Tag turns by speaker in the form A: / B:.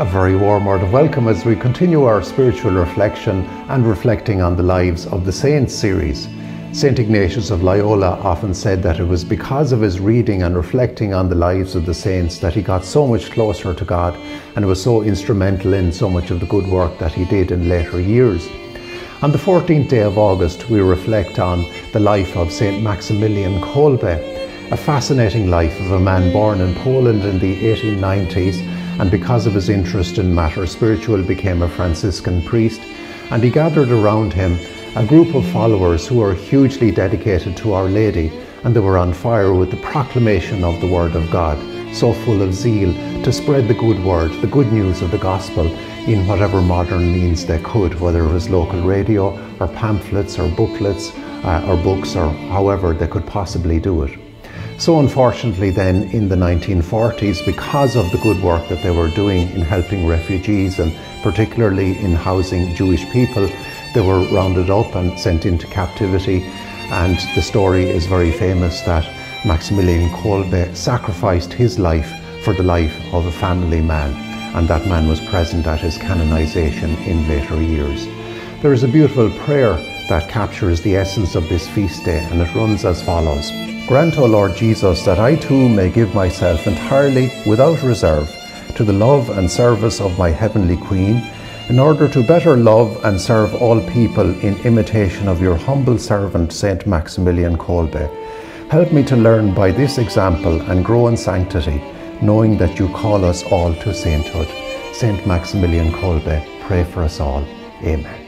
A: A very warm word of welcome as we continue our spiritual reflection and reflecting on the lives of the saints series. St. Ignatius of Loyola often said that it was because of his reading and reflecting on the lives of the saints that he got so much closer to God and was so instrumental in so much of the good work that he did in later years. On the 14th day of August, we reflect on the life of St. Maximilian Kolbe, a fascinating life of a man born in Poland in the 1890s and because of his interest in matters spiritual became a Franciscan priest and he gathered around him a group of followers who were hugely dedicated to Our Lady and they were on fire with the proclamation of the Word of God, so full of zeal to spread the good word, the good news of the gospel in whatever modern means they could, whether it was local radio or pamphlets or booklets uh, or books or however they could possibly do it. So unfortunately then in the 1940s, because of the good work that they were doing in helping refugees and particularly in housing Jewish people, they were rounded up and sent into captivity. And the story is very famous that Maximilian Kolbe sacrificed his life for the life of a family man. And that man was present at his canonization in later years. There is a beautiful prayer that captures the essence of this feast day, and it runs as follows Grant, O Lord Jesus, that I too may give myself entirely, without reserve, to the love and service of my heavenly Queen in order to better love and serve all people in imitation of your humble servant, Saint Maximilian Kolbe. Help me to learn by this example and grow in sanctity, knowing that you call us all to sainthood. Saint Maximilian Kolbe, pray for us all. Amen.